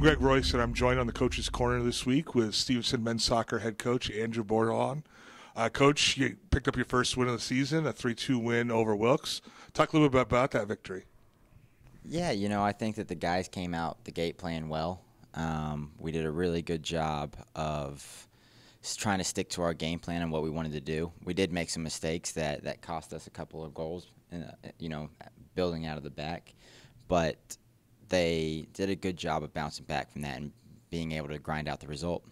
Greg Royce, and I'm joined on the Coach's Corner this week with Stevenson men's soccer head coach Andrew Bordelon. Uh, coach, you picked up your first win of the season, a 3 2 win over Wilkes. Talk a little bit about that victory. Yeah, you know, I think that the guys came out the gate playing well. Um, we did a really good job of trying to stick to our game plan and what we wanted to do. We did make some mistakes that, that cost us a couple of goals, in, uh, you know, building out of the back. But they did a good job of bouncing back from that and being able to grind out the result.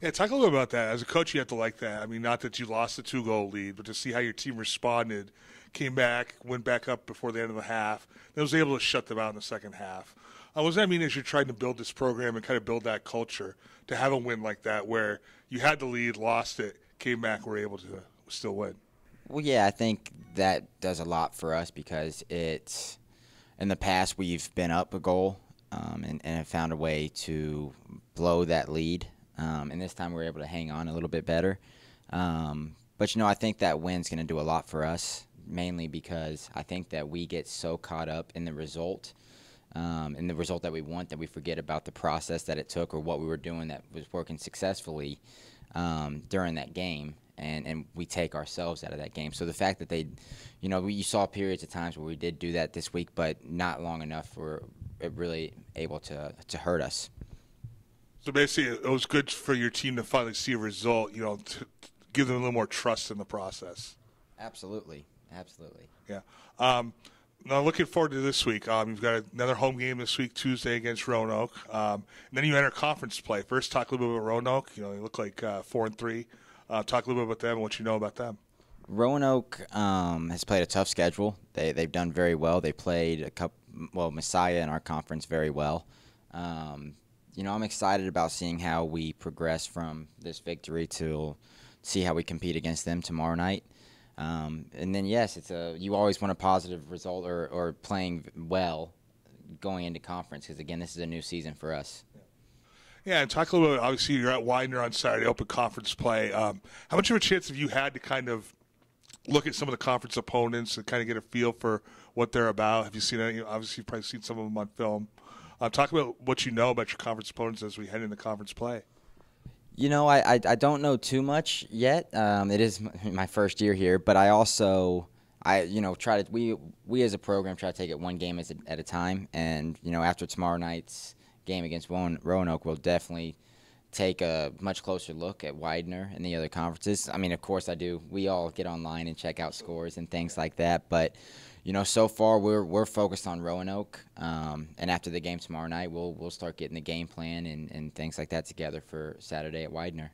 Yeah, talk a little bit about that. As a coach, you have to like that. I mean, not that you lost the two goal lead, but to see how your team responded, came back, went back up before the end of the half, then was able to shut them out in the second half. Uh, what does that mean as you're trying to build this program and kind of build that culture to have a win like that where you had the lead, lost it, came back, were able to still win? Well, yeah, I think that does a lot for us because it's in the past we've been up a goal um, and, and have found a way to blow that lead. Um, and this time we are able to hang on a little bit better. Um, but you know, I think that win's going to do a lot for us, mainly because I think that we get so caught up in the result, um, in the result that we want, that we forget about the process that it took or what we were doing that was working successfully um, during that game and, and we take ourselves out of that game. So the fact that they, you know, we, you saw periods of times where we did do that this week, but not long enough for it really able to to hurt us. So basically, it was good for your team to finally see a result. You know, to give them a little more trust in the process. Absolutely, absolutely. Yeah. Um, now, looking forward to this week. Um, you've got another home game this week, Tuesday against Roanoke. Um, and then you enter conference play. First, talk a little bit about Roanoke. You know, they look like uh, four and three. Uh, talk a little bit about them and what you know about them. Roanoke um, has played a tough schedule. They they've done very well. They played a couple. Well, Messiah in our conference very well. Um, you know, I'm excited about seeing how we progress from this victory to see how we compete against them tomorrow night. Um, and then yes, it's a you always want a positive result or, or playing well going into conference because again, this is a new season for us. Yeah, and talk a little bit. Obviously, you're at Widener on Saturday, open conference play. Um, how much of a chance have you had to kind of look at some of the conference opponents and kind of get a feel for what they're about? Have you seen any? Obviously, you've probably seen some of them on film. Uh, talk about what you know about your conference opponents as we head into conference play. You know, I, I, I don't know too much yet. Um, it is my first year here, but I also I you know try to we we as a program try to take it one game a, at a time, and you know after tomorrow night's game against Roanoke, we'll definitely take a much closer look at Widener and the other conferences. I mean, of course, I do. We all get online and check out scores and things like that. But you know, so far we're we're focused on Roanoke, um, and after the game tomorrow night, we'll we'll start getting the game plan and, and things like that together for Saturday at Widener.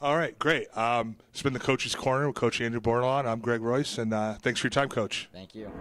All right, great. Um, it's been the Coach's Corner with Coach Andrew Bordelon. I'm Greg Royce, and uh, thanks for your time, Coach. Thank you.